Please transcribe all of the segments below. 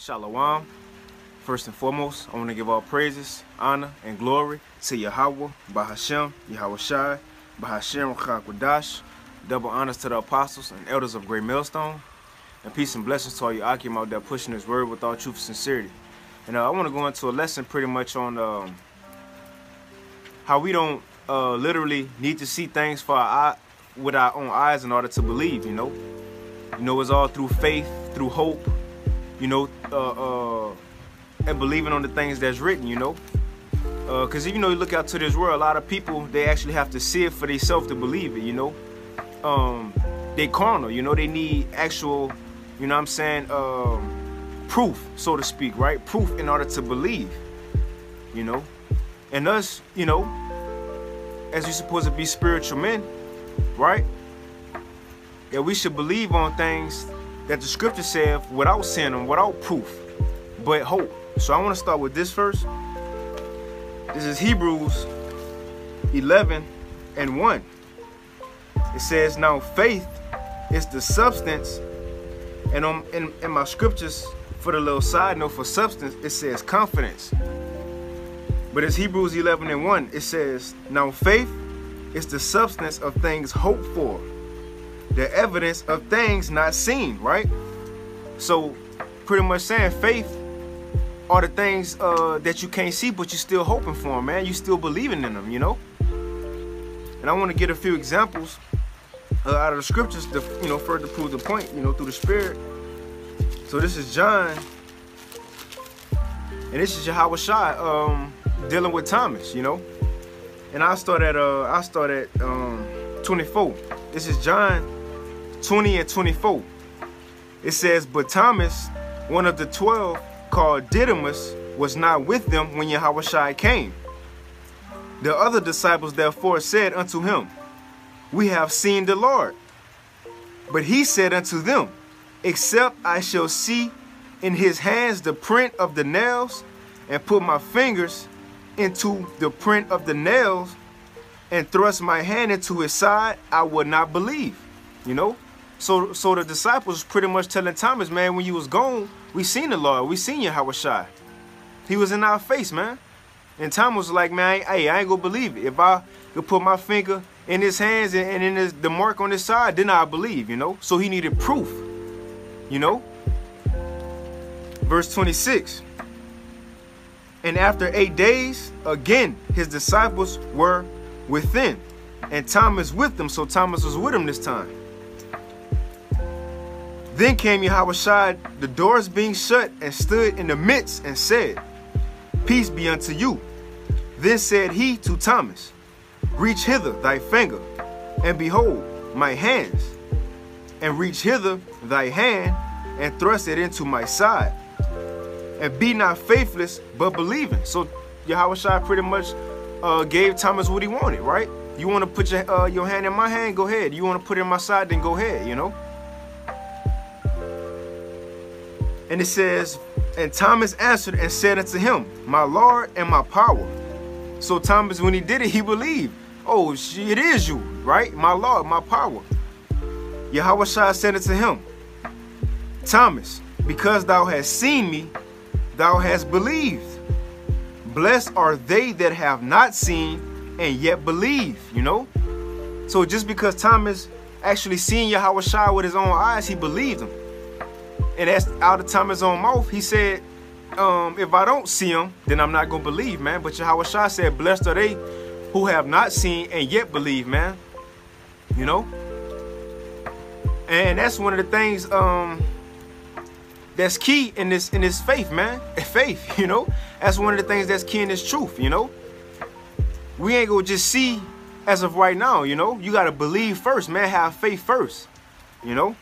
Shalom. First and foremost, I want to give all praises, honor, and glory to Yahweh, Bahashem, Yahweh Shai, Bahashem Chakwadash. Double honors to the apostles and elders of Great Millstone. And peace and blessings to all you Akim out there pushing his word with all truth and sincerity. And uh, I want to go into a lesson pretty much on um, how we don't uh, literally need to see things for our with our own eyes in order to believe, you know. You know, it's all through faith, through hope, you know, uh, uh, and believing on the things that's written, you know. Because, uh, you know, you look out to this world, a lot of people, they actually have to see it for themselves to believe it, you know. Um, they carnal, you know, they need actual, you know I'm saying, um, proof, so to speak, right? Proof in order to believe, you know. And us, you know, as we're supposed to be spiritual men, right? That we should believe on things that the scripture said without sin and without proof, but hope. So I want to start with this first. This is Hebrews 11 and 1. It says, Now faith is the substance, and on, in, in my scriptures, for the little side note for substance, it says confidence. But it's Hebrews 11 and 1. It says, Now faith is the substance of things hoped for the evidence of things not seen, right? So pretty much saying faith are the things uh, that you can't see, but you're still hoping for them, man. You still believing in them, you know? And I want to get a few examples uh, out of the scriptures to, you know, further prove the point, you know, through the Spirit. So this is John, and this is Yahweh Shai um, dealing with Thomas, you know? And I start at, uh, I start at um, 24. This is John 20 and 24. It says, But Thomas, one of the twelve, called Didymus, was not with them when Yahushua came. The other disciples therefore said unto him, We have seen the Lord. But he said unto them, Except I shall see in his hands the print of the nails, and put my fingers into the print of the nails, and thrust my hand into his side, I would not believe. You know? So so the disciples pretty much telling Thomas, man, when you was gone, we seen the Lord. We seen you, Hawashai. He was in our face, man. And Thomas was like, man, hey, I ain't gonna believe it. If I could put my finger in his hands and, and in his, the mark on his side, then I believe, you know? So he needed proof, you know? Verse 26. And after eight days, again, his disciples were within, and Thomas with them. So Thomas was with him this time. Then came Yahushua, the doors being shut, and stood in the midst and said, Peace be unto you. Then said he to Thomas, Reach hither thy finger, and behold my hands, and reach hither thy hand, and thrust it into my side. And be not faithless, but believing. So Yahushua pretty much uh, gave Thomas what he wanted, right? You want to put your, uh, your hand in my hand? Go ahead. You want to put it in my side? Then go ahead, you know? And it says, And Thomas answered and said unto him, My Lord and my power. So Thomas, when he did it, he believed. Oh, it is you, right? My Lord, my power. Yahweh said unto him, Thomas, because thou hast seen me, thou hast believed. Blessed are they that have not seen and yet believe, you know? So just because Thomas actually seen Yahweh with his own eyes, he believed him. And that's out of Thomas' own mouth. He said, um, if I don't see him, then I'm not going to believe, man. But Yahweh Shah said, blessed are they who have not seen and yet believe, man. You know? And that's one of the things um, that's key in this in this faith, man. Faith, you know? That's one of the things that's key in this truth, you know? We ain't to just see as of right now, you know? You got to believe first, man. Have faith first, you know?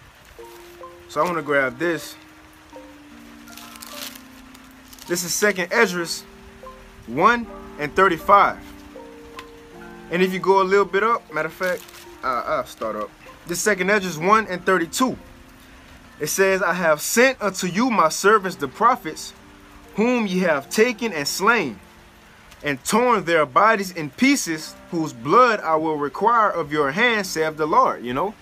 So I want to grab this. This is second Esdras 1 and 35. And if you go a little bit up, matter of fact, uh, I'll start up. This second Esdras 1 and 32. It says, I have sent unto you my servants the prophets, whom ye have taken and slain, and torn their bodies in pieces, whose blood I will require of your hands, saith the Lord, you know.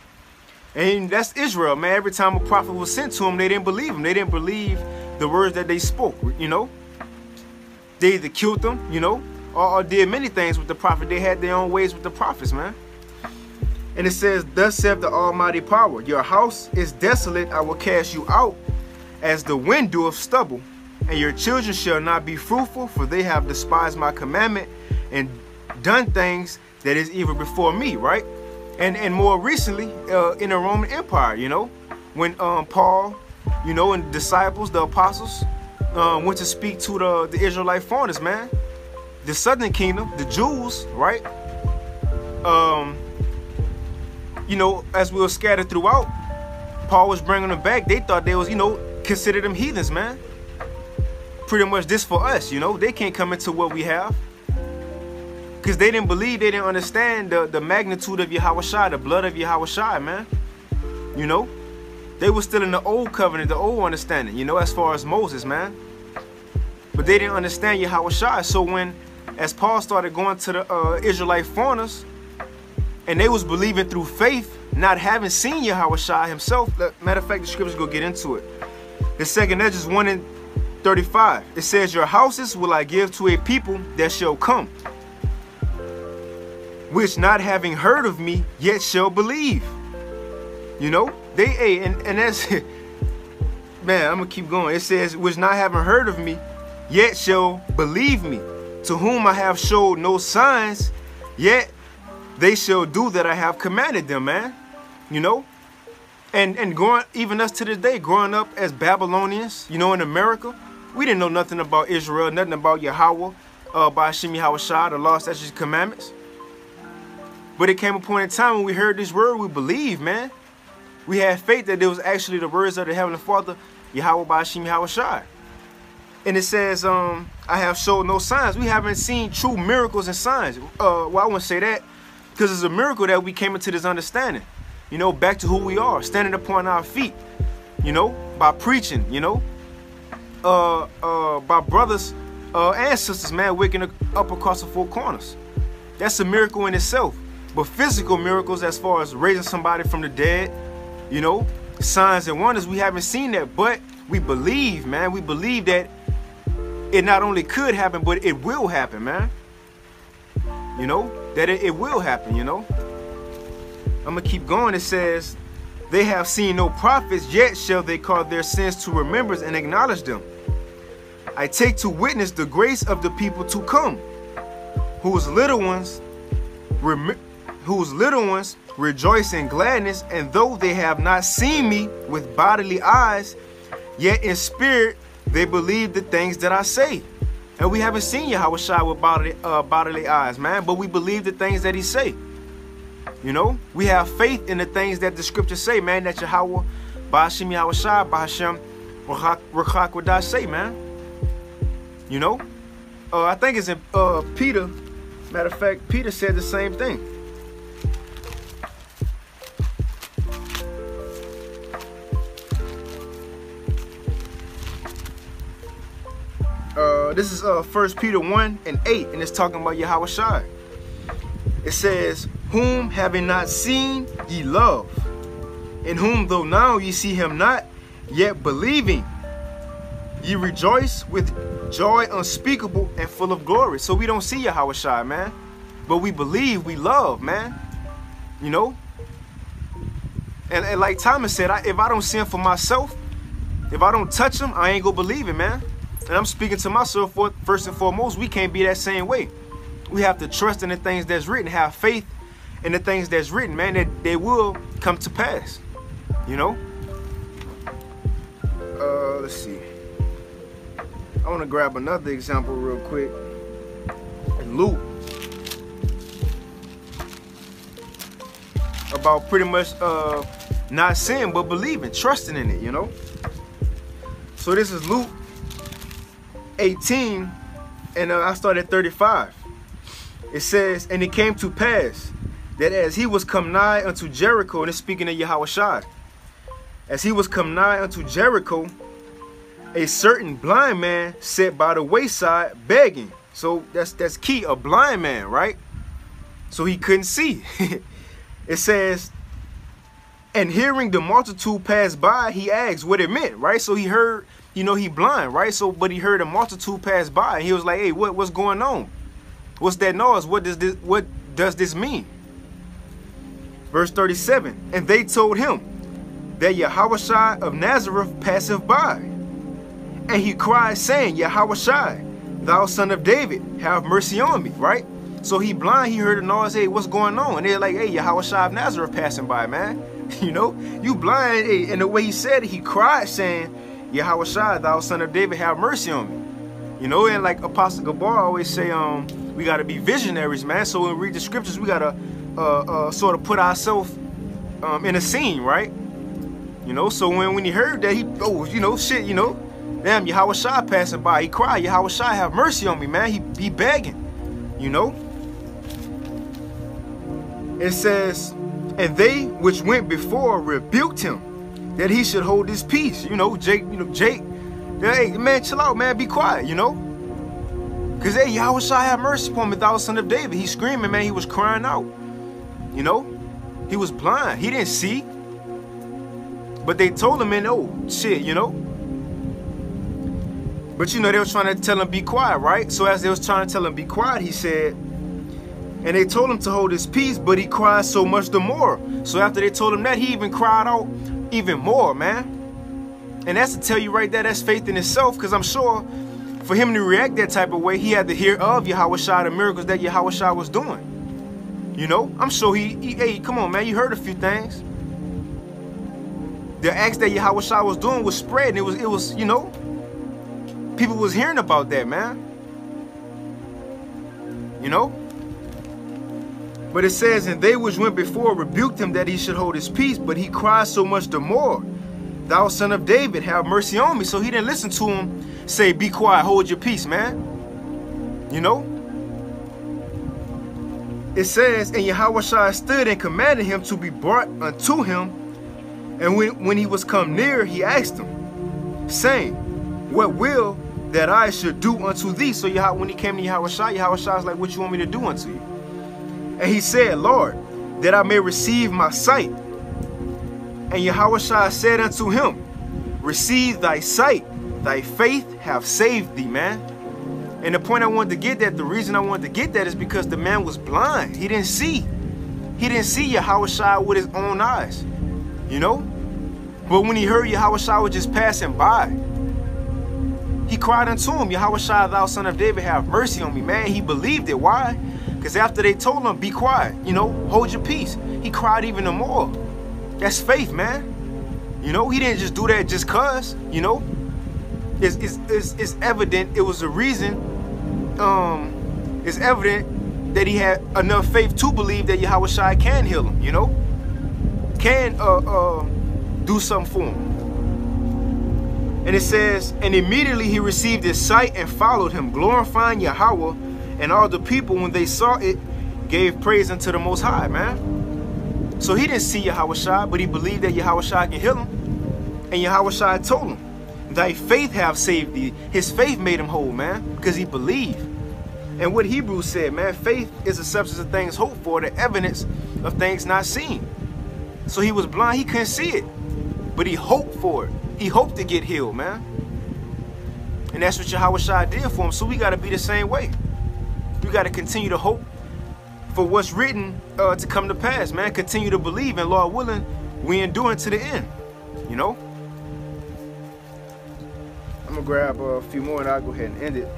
And that's Israel, man. Every time a prophet was sent to them, they didn't believe him. They didn't believe the words that they spoke, you know. They either killed them, you know, or, or did many things with the prophet. They had their own ways with the prophets, man. And it says, Thus saith the Almighty Power, Your house is desolate, I will cast you out as the wind doeth stubble, and your children shall not be fruitful, for they have despised my commandment and done things that is evil before me, right? And and more recently, uh, in the Roman Empire, you know, when um, Paul, you know, and disciples, the apostles, um, went to speak to the, the Israelite foreigners, man. The southern kingdom, the Jews, right? Um, you know, as we were scattered throughout, Paul was bringing them back. They thought they was, you know, considered them heathens, man. Pretty much this for us, you know. They can't come into what we have. Because they didn't believe, they didn't understand the, the magnitude of Yahweh the blood of Yahweh man. You know? They were still in the old covenant, the old understanding, you know, as far as Moses, man. But they didn't understand Yahweh So when, as Paul started going to the uh, Israelite foreigners, and they was believing through faith, not having seen Yahweh Shai himself. Matter of fact, the scriptures go get into it. The second Esdras 1 in 35. It says, Your houses will I give to a people that shall come, which not having heard of me, yet shall believe. You know, they a and, and that's man, I'm gonna keep going. It says, which not having heard of me, yet shall believe me, to whom I have showed no signs, yet they shall do that I have commanded them, man. You know? And and growing even us to this day, growing up as Babylonians, you know, in America, we didn't know nothing about Israel, nothing about Yahweh, uh, by Hashem Yahweh Shah, the law, statutes, commandments. But it came a point in time when we heard this word, we believed, man. We had faith that it was actually the words of the Heavenly Father, Yahweh by Hashem Yahweh Shah. And it says, um, I have showed no signs. We haven't seen true miracles and signs. Uh, well, I wouldn't say that. Because it's a miracle that we came into this understanding. You know, back to who we are, standing upon our feet. You know, by preaching, you know. Uh, uh, by brothers uh, and sisters, man, waking up across the four corners. That's a miracle in itself. But physical miracles, as far as raising somebody from the dead, you know, signs and wonders, we haven't seen that. But we believe, man. We believe that it not only could happen, but it will happen, man. You know, that it, it will happen, you know. I'm going to keep going. It says, They have seen no prophets, yet shall they call their sins to remembrance and acknowledge them. I take to witness the grace of the people to come, whose little ones, whose little ones rejoice in gladness, and though they have not seen me with bodily eyes, yet in spirit they believe the things that I say. And we haven't seen Yahweh Shai with bodily, uh, bodily eyes, man, but we believe the things that he say. You know, we have faith in the things that the scriptures say, man, that Yahweh, Ba'ashim Yahweh Shai, Ba'ashim, Rachak Wadash say, man. You know, uh, I think it's in uh, Peter. Matter of fact, Peter said the same thing. This is uh, 1 Peter 1 and 8, and it's talking about Yahweh Shai. It says, Whom having not seen ye love, in whom though now ye see him not, yet believing, ye rejoice with joy unspeakable and full of glory. So we don't see Yahweh Shai, man. But we believe, we love, man. You know? And, and like Thomas said, I, if I don't see him for myself, if I don't touch him, I ain't gonna believe it, man. And I'm speaking to myself for, first and foremost, we can't be that same way. We have to trust in the things that's written, have faith in the things that's written, man, that they will come to pass. You know? Uh, let's see. I want to grab another example real quick. Luke. About pretty much uh, not sin, but believing, trusting in it, you know? So this is Luke 18 and uh, I started 35. It says, And it came to pass that as he was come nigh unto Jericho, and it's speaking of Yahweh as he was come nigh unto Jericho, a certain blind man sat by the wayside begging. So that's that's key, a blind man, right? So he couldn't see. it says, and hearing the multitude pass by, he asked what it meant, right? So he heard you know, he blind, right? So, but he heard a multitude pass by, and he was like, "Hey, what, what's going on? What's that noise? What does this, what does this mean?" Verse 37, and they told him that Yahushua of Nazareth passeth by. And he cried, saying, Yahushua, thou son of David, have mercy on me, right? So he blind, he heard a noise, hey, what's going on? And they're like, hey, Yahushua of Nazareth passing by, man. You know, you blind, hey, and the way he said it, he cried, saying, Yahushua, thou son of David, have mercy on me. You know, and like Apostle Gabar always say, um, we got to be visionaries, man. So when we read the scriptures, we got to uh, uh, sort of put ourselves um, in a scene, right? You know, so when, when he heard that, he, oh, you know, shit, you know, damn, Yahweh Shai passing by. He cried, Yahweh Shai, have mercy on me, man. He, he begging, you know. It says, and they which went before rebuked him that he should hold his peace. You know, Jake, you know, Jake, hey, man, chill out, man, be quiet, you know. Because, hey, Yahweh Shai have mercy upon me, thou son of David. He's screaming, man, he was crying out. You know, he was blind. He didn't see. But they told him, man, oh, shit, you know. But you know, they were trying to tell him be quiet, right? So as they was trying to tell him be quiet, he said, and they told him to hold his peace, but he cried so much the more. So after they told him that, he even cried out even more, man. And that's to tell you right there, that's faith in itself, because I'm sure for him to react that type of way, he had to hear of Yahweh Shai, the miracles that Yahweh Shai was doing. You know, I'm sure he, he, hey, come on, man, you heard a few things. The acts that Yahweh Shai was doing was spreading. It was, it was, you know, people was hearing about that, man. You know? But it says, and they which went before rebuked him that he should hold his peace, but he cried so much the more, Thou son of David, have mercy on me. So he didn't listen to him say, be quiet, hold your peace, man. You know? it says, And Yahweh stood and commanded him to be brought unto him. And when, when he was come near, he asked him, saying, What will that I should do unto thee? So Yahweh, when he came to Yahweh Shai, Yahweh Shai was like, What you want me to do unto you? And he said, Lord, that I may receive my sight. And Yahweh Shai said unto him, Receive thy sight, thy faith have saved thee, man. And the point I wanted to get that, the reason I wanted to get that is because the man was blind. He didn't see. He didn't see Yahweh Shai with his own eyes. You know? But when he heard Yahweh Shai was just passing by, he cried unto him, Yahweh Shai, thou son of David, have mercy on me. Man, he believed it. Why? Because after they told him, be quiet, you know, hold your peace, he cried even more. That's faith, man. You know, he didn't just do that just cause, you know. It's, it's, it's, it's evident it was a reason um, it's evident that he had enough faith to believe that Yahweh Shai can heal him, you know? Can uh, uh, do something for him. And it says, and immediately he received his sight and followed him, glorifying Yahweh. And all the people, when they saw it, gave praise unto the Most High, man. So he didn't see Yahweh Shai, but he believed that Yahweh Shai can heal him. And Yahweh Shai told him, Thy faith have saved thee. His faith made him whole, man, because he believed. And what Hebrews said, man, faith is the substance of things hoped for, the evidence of things not seen. So he was blind, he couldn't see it. But he hoped for it. He hoped to get healed, man. And that's what Yahweh did for him. So we got to be the same way. We got to continue to hope for what's written uh, to come to pass, man. Continue to believe, and Lord willing, we endure to the end, you know? I'm gonna grab a few more and I'll go ahead and end it.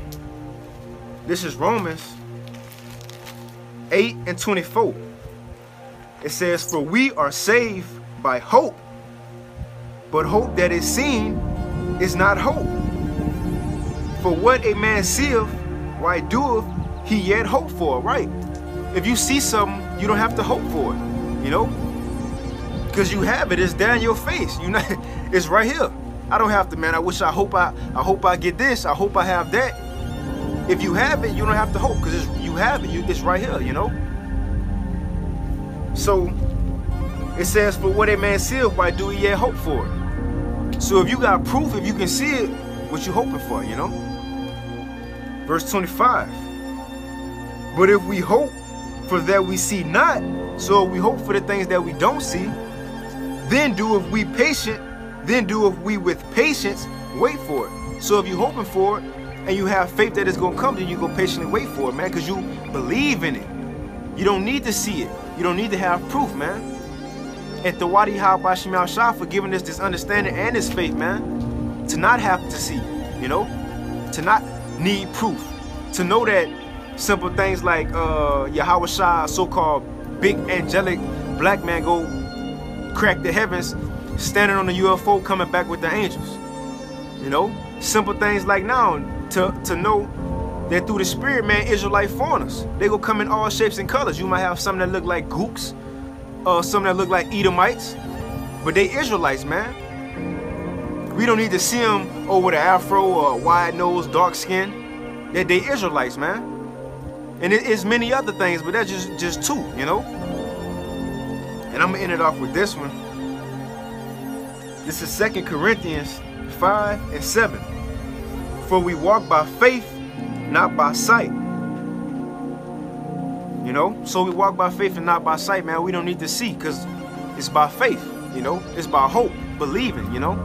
This is Romans 8 and 24. It says, For we are saved by hope, but hope that is seen is not hope. For what a man seeth, why doeth he yet hope for, right? If you see something, you don't have to hope for it, you know? Because you have it, it's down your face. You know, it's right here. I don't have to, man. I wish I hope I I hope I get this. I hope I have that. If you have it, you don't have to hope because you have it. You, it's right here, you know. So it says, "For what a man seeth, why do he yet hope for it?" So if you got proof, if you can see it, what you hoping for, you know? Verse 25. But if we hope for that we see not, so we hope for the things that we don't see, then do if we patient then do if we with patience wait for it. So if you're hoping for it and you have faith that it's gonna come, then you go patiently wait for it, man, because you believe in it. You don't need to see it. You don't need to have proof, man. And Tawadi Habashim Shah for giving us this understanding and this faith, man. To not have to see, you know? To not need proof. To know that simple things like uh Yahweh Shah, so-called big angelic black man go crack the heavens, standing on the UFO coming back with the angels. You know? Simple things like now to, to know that through the spirit, man, Israelite foreigners. They go come in all shapes and colors. You might have some that look like gooks, uh, some that look like Edomites, but they Israelites, man. We don't need to see them over the afro or wide nose, dark skin. That they Israelites, man. And it is many other things, but that's just just two, you know. And I'm gonna end it off with this one. This is Second Corinthians 5 and 7. For we walk by faith, not by sight. You know, so we walk by faith and not by sight, man. We don't need to see because it's by faith, you know, it's by hope, believing, you know.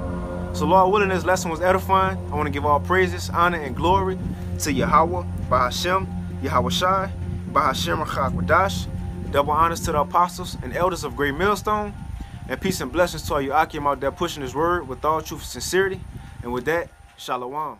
So, Lord willing, this lesson was edifying. I want to give all praises, honor, and glory to Yahweh, Bahashem, Yahweh Bahashem Chakwadash. Double honors to the apostles and elders of Great Millstone. And peace and blessings to all you Akim out there pushing his word with all truth and sincerity. And with that, Shalom.